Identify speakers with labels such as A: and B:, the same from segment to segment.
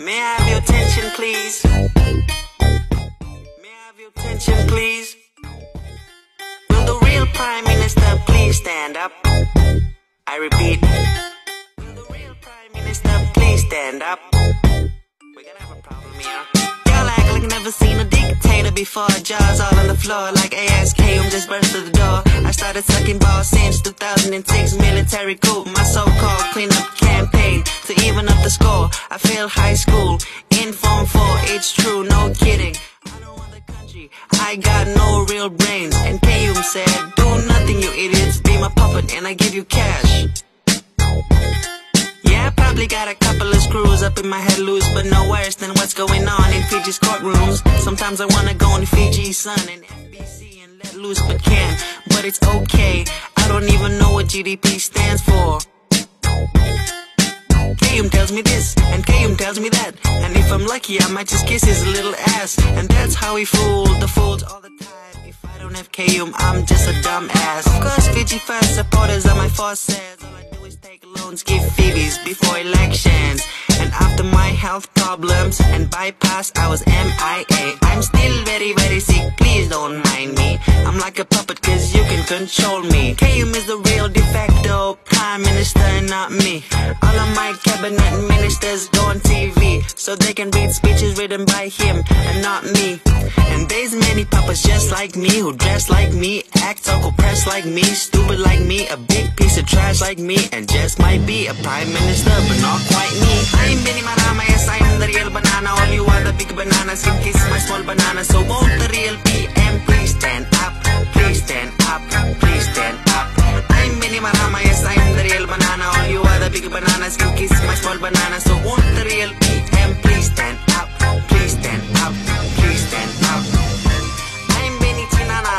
A: May I have your attention, please? May I have your attention, please? Will the real Prime Minister please stand up? I repeat. Will the real Prime Minister please stand up? We're gonna have a problem here. Y'all act like never seen a dictator before. Jaws all on the floor like ASK. Just burst through the door. I started sucking balls since 2006. Military coup. My so-called cleanup the score. I failed high school in Form 4. It's true, no kidding. I don't want the country. I got no real brains. And Khaiyum said, Do nothing, you idiots. Be my puppet and I give you cash. Yeah, I probably got a couple of screws up in my head loose, but no worse than what's going on in Fiji's courtrooms. Sometimes I wanna go on Fiji Sun and FBC and let loose, but can't. But it's okay. I don't even know what GDP stands for. Khaiyum tells me this, and Khaiyum tells me that. And if I'm lucky, I might just kiss his little ass. And that's how he fooled the fools all the time. If I don't have Khaiyum, I'm just a dumb ass. Of course, Fiji first supporters are my forces. All I do is take loans, give Phoebes before elections. And after my health problems and bypass, I was MIA. I'm still very, very sick, please don't mind me. I'm like a puppet cause you can control me. Khaiyum is the real de facto prime minister, not me. All of my cabinet ministers go on TV so they can read speeches written by him and not me. And there's many papas just like me who dress like me, act so press like me, stupid like me, a big piece of trash like me, and just might be a prime minister, but not quite me. I'm Bainimarama, yes, I'm the real banana. All you are the big bananas, can kiss my small banana. So won't the real bananas, can kiss my small banana. So won't the real PM please stand up, please stand up, please stand up. I'm Benny Chinana.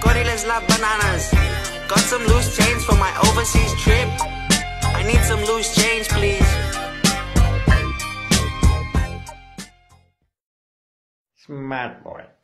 A: Gorillas love bananas. Got some loose change for my overseas trip. I need some loose change, please.
B: Smart boy.